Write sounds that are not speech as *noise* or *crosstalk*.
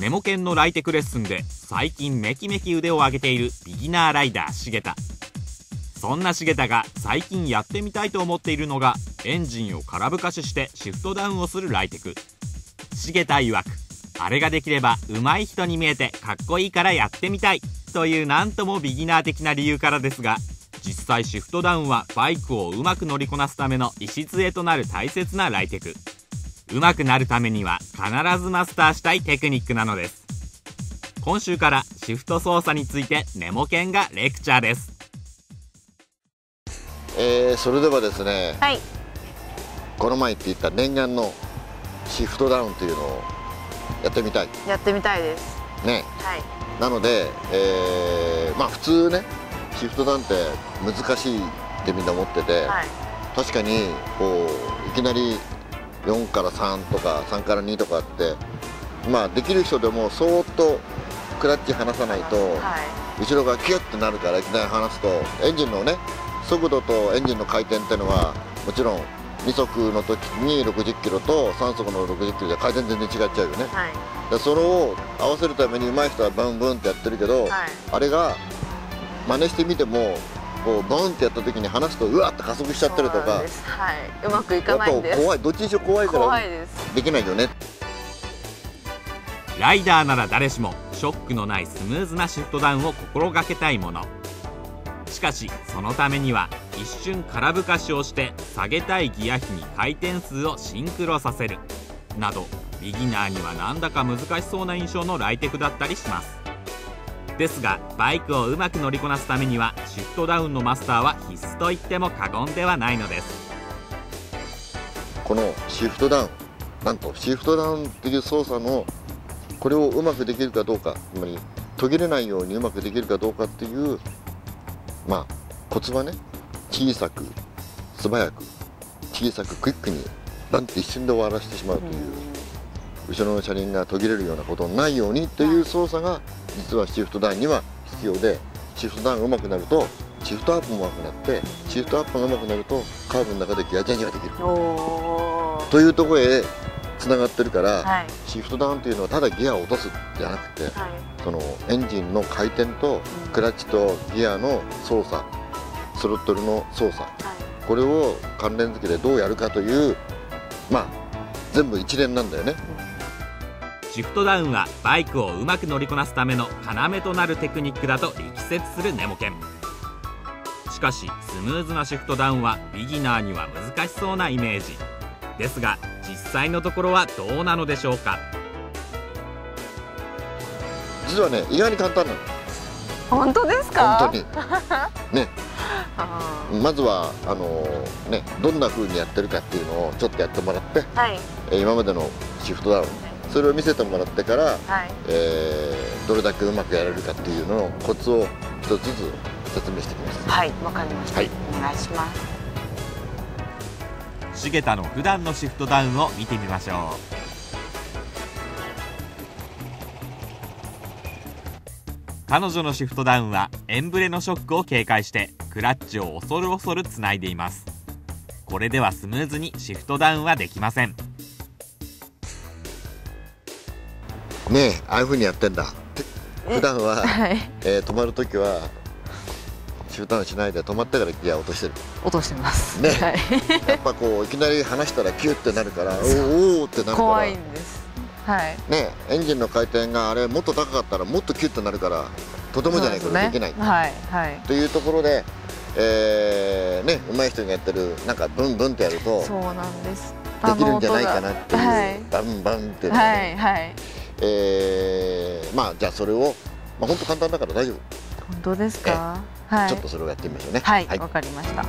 ネモ犬のライテク。レッスンで最近メキメキ腕を上げているビギナーライダー重田そんな重田が最近やってみたいと思っているのがエンジンを空ぶかししてシフトダウンをするライテク。重田曰くあれができれば上手い人に見えてかっこいいからやってみたいというなんともビギナー的な理由からですが実際シフトダウンはバイクをうまく乗りこなすための礎となる大切なライテク。上手くなるためには必ずマスターしたいテクニックなのです。今週からシフト操作についてネモケンがレクチャーです。えー、それではですね、はい。この前って言った念願のシフトダウンというのをやってみたい。やってみたいです。ね。はい。なので、えーまあ普通ねシフトダウンって難しいってみんな思ってて、はい。確かにこういきなり4から3とか3から2とかってまあできる人でもそーっとクラッチ離さないと、はい。後ろがキュッてなるからいきなり離すとエンジンのね速度とエンジンの回転っていうのはもちろん2速の時に60キロと3速の60キロで回転全然違っちゃうよね。はい。でそれを合わせるために上手い人はブンブンってやってるけど、はい。あれが真似してみてもこうボンってやった時に離すとうわって加速しちゃったりとか。そうなんです。はい。うまくいかないんです。怖い。どっちにしろ怖いか怖らいです。できないよね。ライダーなら誰しもショックのないスムーズなシフトダウンを心がけたいもの。しかしそのためには一瞬空ぶかしをして下げたいギア比に回転数をシンクロさせる。などビギナーにはなんだか難しそうな印象のライテクだったりしますですがバイクをうまく乗りこなすためにはシフトダウンのマスターは必須と言っても過言ではないのです。このシフトダウンなんとシフトダウンっていう操作のこれをうまくできるかどうかつまり途切れないようにうまくできるかどうかっていうまあコツはね小さく素早く小さくクイックにバンって一瞬で終わらせてしまうという、後ろの車輪が途切れるようなことのないようにという操作が実はシフトダウンには必要でシフトダウンがうまくなるとシフトアップもうまくなってシフトアップがうまくなるとカーブの中でギアチェンジができる。というところへつながってるから、はい。シフトダウンというのはただギアを落とすじゃなくてはい。そのエンジンの回転とクラッチとギアの操作スロットルの操作。はい。これを関連付けでどうやるかというまあ全部一連なんだよねシフトダウンはバイクをうまく乗りこなすための要となるテクニックだと力説するネモケン。しかしスムーズなシフトダウンはビギナーには難しそうなイメージ。ですが実際のところはどうなのでしょうか？実はね意外に簡単なの。本当ですか？本当に。*laughs* ね。あまずはあのねどんな風にやってるかっていうのをちょっとやってもらってーはい。えー今までのシフトダウンそれを見せてもらってからはい。えーどれだけうまくやれるかっていうののコツを一つずつ説明していきます。はいわかりました、はい。お願いします。重田の普段のシフトダウンを見てみましょう。彼女のシフトダウンはエンブレのショックを警戒してクラッチを恐る恐るつないでいます。これではスムーズにシフトダウンはできませんねえああいう風にやってんだ。普段は、はい。えー止まるときはシフトダウンしないで止まってからギアを落としてる。落としてます。ねはい。やっぱこういきなり離したらキュッてなるから *laughs* おーおーってなるから。怖いんです。はい。ねエンジンの回転があれもっと高かったらもっとキュッてなるからとてもじゃないけどできない。ねはいはい。というところで、えーね上手い人がやってるなんかブンブンってやるとそうなんです。できるんじゃないかなっていう、はい。バンバンっていうのがはねいはいえーまあじゃあそれを、まあ、本当簡単だから大丈夫、本当ですか？はい。ちょっとそれをやってみましょうね。はいはい。わかりました